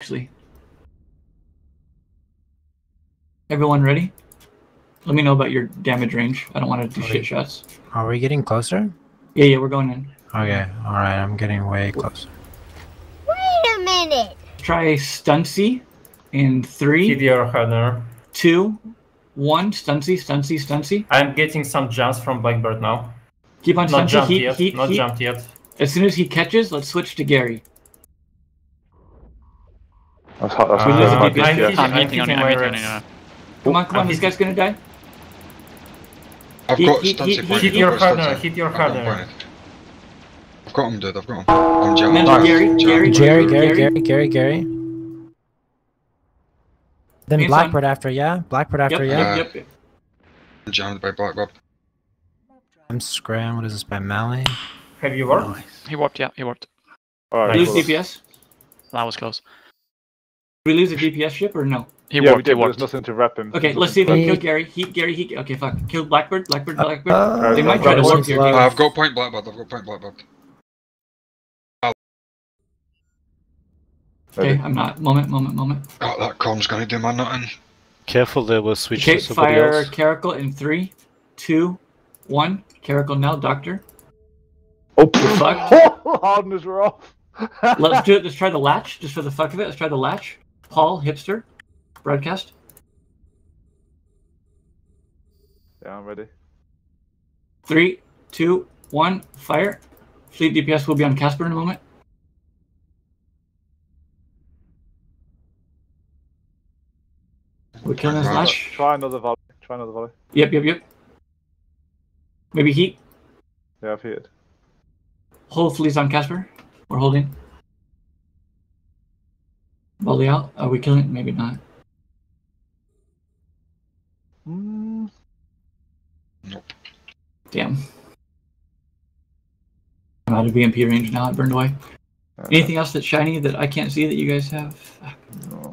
actually. Everyone ready? Let me know about your damage range. I don't want to do Okay. shit shots. Are we getting closer? Yeah, yeah, we're going in. Okay, alright, I'm getting way closer. Wait a minute. Try Stuncy in Hit three, your header. two, one. Stuncy, Stuncy, Stuncy. I'm getting some jumps from Blackbird now. Keep on Not Stuncy. jumped Heat, yet. heat, Not heat. jumped yet. As soon as he catches, let's switch to Gary. That's hard. That's Uh, We lose a hard DPS. I'm get. hitting- I'm I'm hitting on it. I'm my hitting on it. now. Come on, come on. I'm This guy's gonna die. I've got he- Stunty he- Hit your got harder, hit your I've got him harder. I've got him, dude. I've got him. I'm jammed. Remember Gary, Gary, Gary, Gary? Gary, Gary, Gary. Then Blackbird after, yeah? Blackbird after, yeah? yep, yep. I'm jammed by Black Bob. I'm Scram, what is this by Mally? Have you worked? He warped. Yeah, he warped. Alright, Lose cool. DPS. That was close. Did we lose a DPS ship or no? He yeah, we warped. did, He but there's nothing to rep him. Okay, let's see if nothing we can kill Gary. Heat Gary. Heat. Okay, fuck. Kill Blackbird. Blackbird. Blackbird. Uh, they might try to warp seems your I've got point Blackbird. I've got point Blackbird. Okay, I'm not. Moment, moment, moment. Oh, that com's gonna do my nothing. Careful, they will switch Okay, to somebody fire else. Caracal in three, two, one. Caracal now, Doctor. Oh, fuck. Hardeners were off. Let's do it. Let's try the latch, just for the fuck of it. Let's try the latch. Paul, hipster, broadcast. Yeah, I'm ready. Three, two, one. Fire. Fleet DPS will be on Casper in a moment. We're killing this latch. Try another volley. Try another volley. Yep, yep, yep. Maybe heat. Yeah, I've hit. Whole fleet's on Casper. We're holding. Volley out. Are we killing? Maybe not. Mm, Nope. Damn. I'm out of BMP range now. It burned away. uh, Anything else that's shiny that I can't see that you guys have? no. Not really.